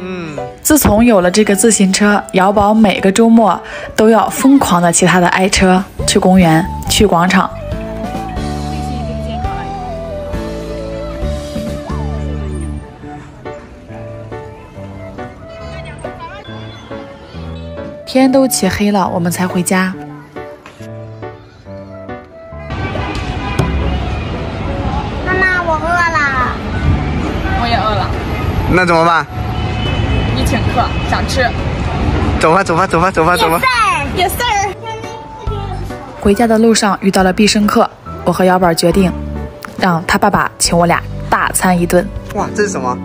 嗯，自从有了这个自行车，瑶宝每个周末都要疯狂的骑他的爱车去公园、去广场。天都起黑了，我们才回家。那怎么办？你请客，想吃。走吧，走吧，走吧，走吧，走吧。Yes sir。回家的路上遇到了必胜客，我和姚宝决定让他爸爸请我俩大餐一顿。哇，这是什么？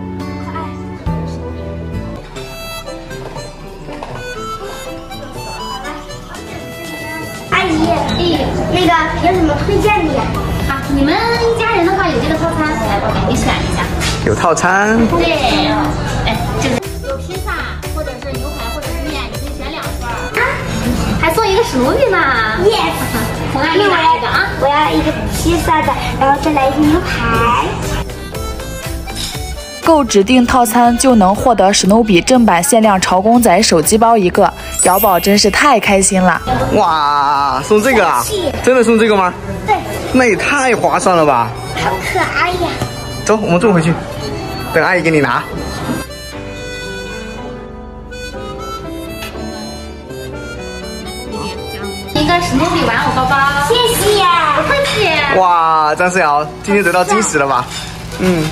阿姨，那个有什么推荐的呀？啊，你们一家人的话有这个套餐，来，宝贝，你选一下。有套餐。对，哎，就是有披萨，或者是牛排，或者是面，你可以选两份儿。啊，还送一个史努比呢。Yes 我来一个啊。我要一个披萨的，然后再来一个牛排。购指定套餐就能获得史努比正版限量潮公仔手机包一个，姚宝真是太开心了。哇，送这个啊？真的送这个吗？对，那也太划算了吧！好可爱呀！走，我们坐回去，等阿姨给你拿。一个史努比玩偶包包。谢谢。不客气。哇，张思瑶今天得到惊喜了吧？嗯，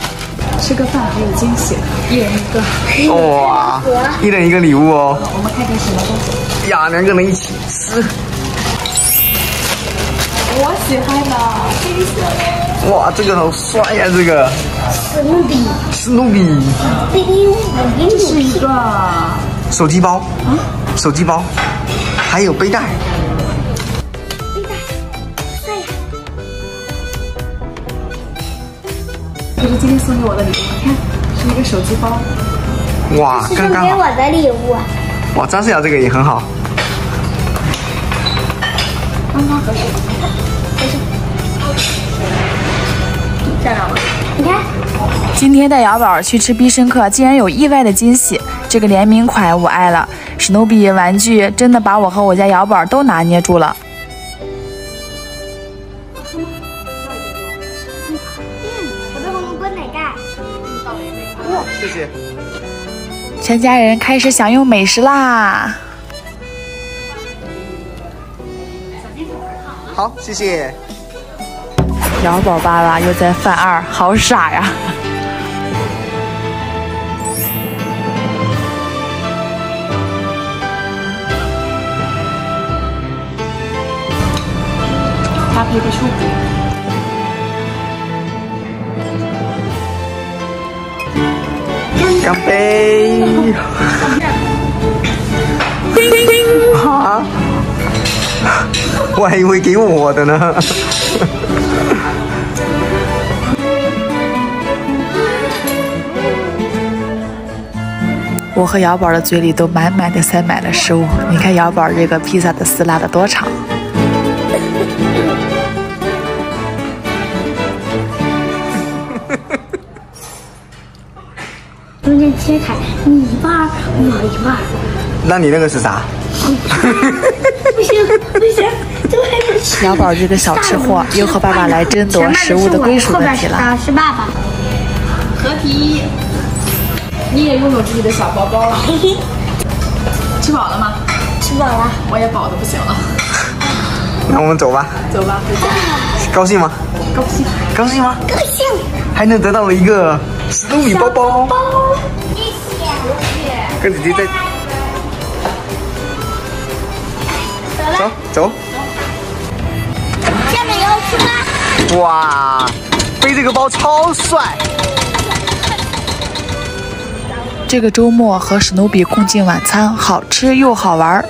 吃个饭还有惊喜，一人一个。哇，一人一个礼物哦。我们看见什么东西？呀，两个人一起吃。我喜欢的。哇，这个好帅呀！这个史努比，史努比冰冰这是一个手机包啊，手机包，还有背带。帅呀！这是今天送给我的礼物，看，是一个手机包。哇，刚刚好。送给我的礼物。哇，张思瑶这个也很好。刚刚合适，合适。你看，今天带瑶宝去吃必胜客，竟然有意外的惊喜，这个联名款我爱了。史努比玩具真的把我和我家瑶宝都拿捏住了。嗯我的红萝卜奶盖。哇，谢谢。全家人开始享用美食啦！好，谢谢。姚宝爸爸又在犯二，好傻呀！搭配的舒服。干杯！啊！我还以为给我的呢。我和姚宝的嘴里都满满的塞满了食物。你看姚宝这个披萨的丝拉的多长？中间切开，你一半儿，我一半。那你那个是啥？不行不行，这还是吃。姚宝这个小吃货又和爸爸来争夺食物的归属问题了。啊，是爸爸。合体，你也拥有自己的小包包了。嘿嘿，吃饱了吗？吃饱了。我也饱的不行了。那我们走吧。走吧，回家。高兴吗？高兴。高兴吗？高兴。还能得到了一个史努比包包，谢谢。跟姐姐在走走。下面有出发？哇，背这个包超帅！这个周末和史努比共进晚餐，好吃又好玩儿。